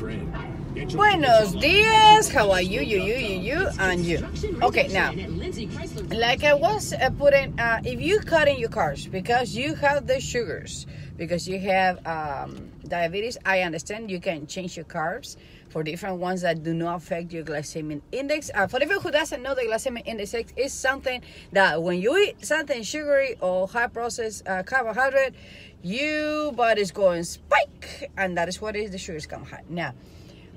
friend. Buenos dias. How are you? You, you, you, you, and you. Okay, now, like I was uh, putting, uh, if you cut in your carbs because you have the sugars, because you have um, diabetes, I understand you can change your carbs for different ones that do not affect your glycemic index. Uh, for everyone who doesn't know, the glycemic index is something that when you eat something sugary or high processed uh, carbohydrate, your body's going spike, and that is what is the sugars come high. Now,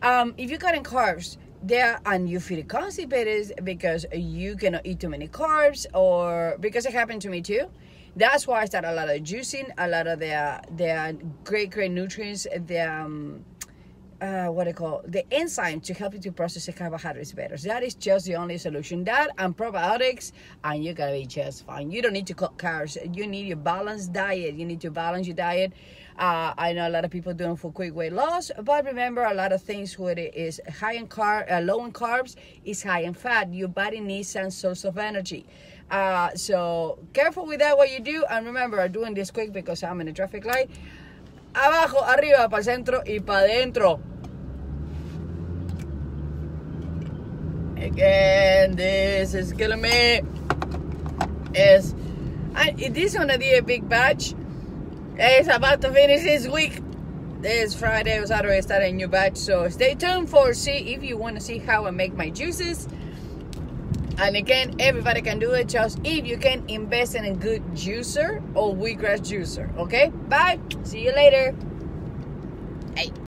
um, if you cut in carbs, there and you feel constipated because you cannot eat too many carbs, or because it happened to me too. That's why I started a lot of juicing, a lot of their the great great nutrients, the um, uh, what I call the enzyme to help you to process the carbohydrates better. So that is just the only solution. That and probiotics, and you're gonna be just fine. You don't need to cut carbs. You need your balanced diet. You need to balance your diet. Uh, I know a lot of people doing for quick weight loss, but remember a lot of things where it is high in carb, uh, low in carbs, is high in fat. Your body needs some source of energy. Uh, so careful with that what you do, and remember I'm doing this quick because I'm in a traffic light. Abajo, arriba, para el centro y para adentro. Again, this is killing me. Is and this gonna be a big batch. It's about to finish this week. This Friday or Saturday, start a new batch. So stay tuned for see if you want to see how I make my juices. And again, everybody can do it. Just if you can invest in a good juicer or wheatgrass juicer. Okay. Bye. See you later. Hey.